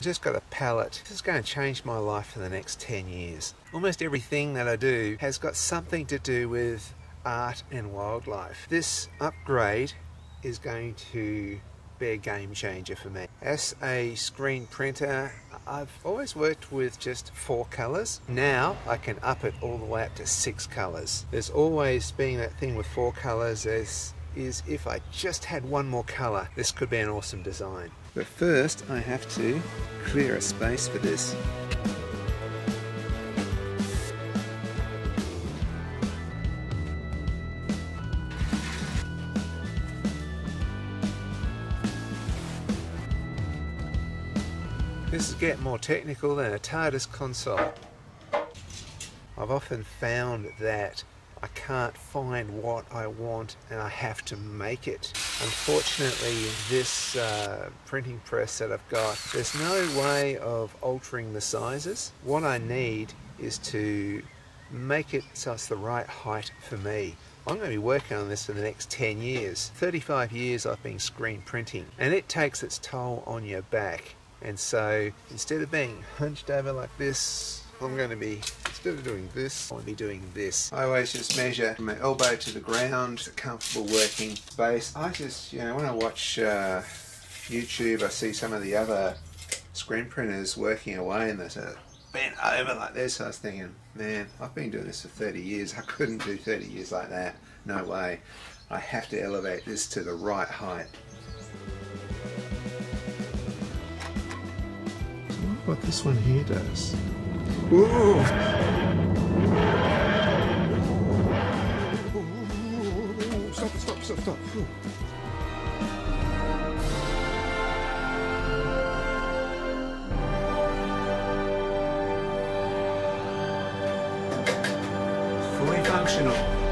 just got a palette. This is going to change my life for the next 10 years. Almost everything that I do has got something to do with art and wildlife. This upgrade is going to be a game changer for me. As a screen printer, I've always worked with just four colors. Now I can up it all the way up to six colors. There's always been that thing with four colors as is if I just had one more color, this could be an awesome design. But first I have to clear a space for this. This is getting more technical than a TARDIS console. I've often found that I can't find what I want and I have to make it. Unfortunately, this uh, printing press that I've got, there's no way of altering the sizes. What I need is to make it so it's the right height for me. I'm going to be working on this for the next 10 years. 35 years I've been screen printing and it takes its toll on your back. And so instead of being hunched over like this, I'm going to be, instead of doing this, I'll be doing this. I always just measure from my elbow to the ground, a comfortable working space. I just, you know, when I watch uh, YouTube, I see some of the other screen printers working away and they're sort bent over like this. I was thinking, man, I've been doing this for 30 years. I couldn't do 30 years like that. No way. I have to elevate this to the right height. So what this one here does. Ooh. Stop, stop, stop, stop. Ooh. Fully functional.